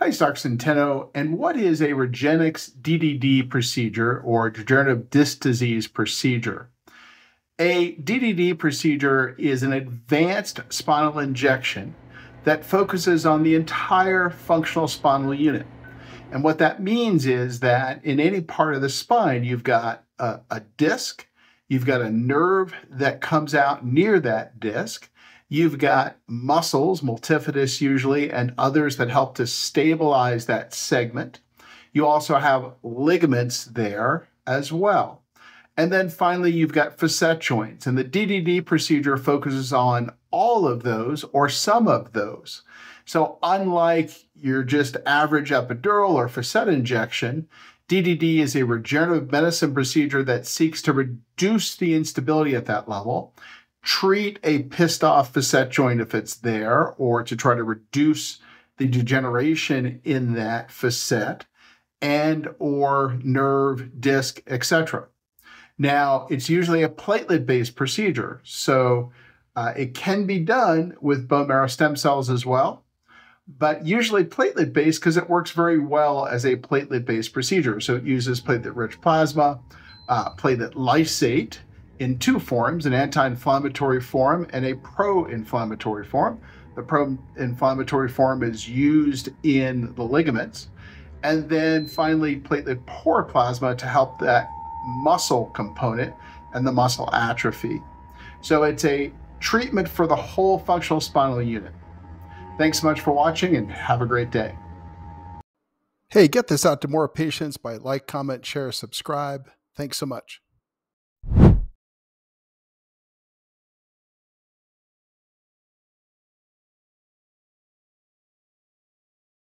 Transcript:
Hi, Dr. Centeno. And what is a Regenexx DDD procedure or degenerative disc disease procedure? A DDD procedure is an advanced spinal injection that focuses on the entire functional spinal unit. And what that means is that in any part of the spine, you've got a, a disc, you've got a nerve that comes out near that disc, You've got muscles, multifidus usually, and others that help to stabilize that segment. You also have ligaments there as well. And then finally, you've got facet joints, and the DDD procedure focuses on all of those or some of those. So, unlike your just average epidural or facet injection, DDD is a regenerative medicine procedure that seeks to reduce the instability at that level treat a pissed off facet joint if it's there, or to try to reduce the degeneration in that facet and or nerve, disc, etc. Now, it's usually a platelet-based procedure, so uh, it can be done with bone marrow stem cells as well, but usually platelet-based because it works very well as a platelet-based procedure. So it uses platelet-rich plasma, uh, platelet lysate, in two forms an anti inflammatory form and a pro inflammatory form. The pro inflammatory form is used in the ligaments. And then finally, platelet poor plasma to help that muscle component and the muscle atrophy. So it's a treatment for the whole functional spinal unit. Thanks so much for watching and have a great day. Hey, get this out to more patients by like, comment, share, subscribe. Thanks so much.